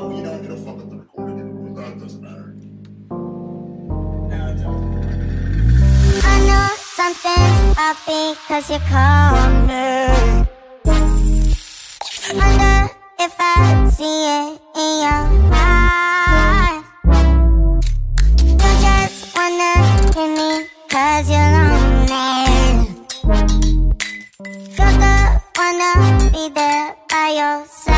Oh, you don't give a fuck up the recording. That doesn't matter. It does. I know something's off because you call me. Wonder if I see it in your eyes. You just wanna hit me cause you're lonely. You're wanna be there by your side.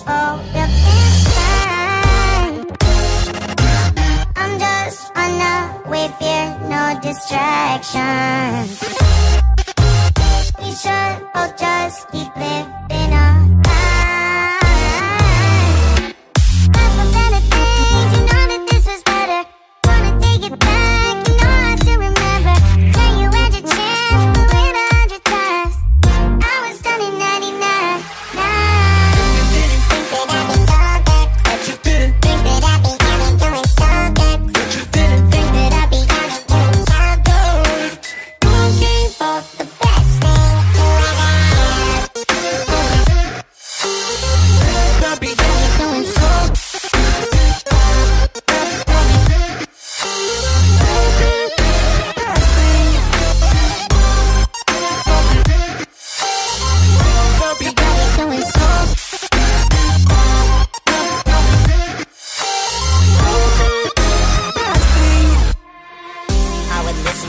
concern. Oh, I'm just fear, no distractions. We should both just keep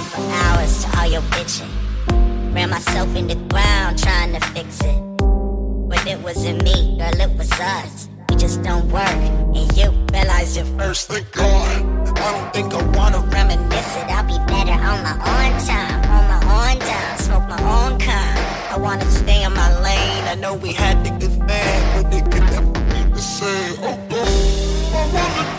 for hours to all your bitching. Ran myself in the ground trying to fix it. But it wasn't me, girl, it was us. We just don't work, and you realized it first. Thank God. I don't think I wanna reminisce it. I'll be better on my own time, on my own time, smoke my own kind. I wanna stay in my lane. I know we had to get mad, but they could never the same. Oh, I wanna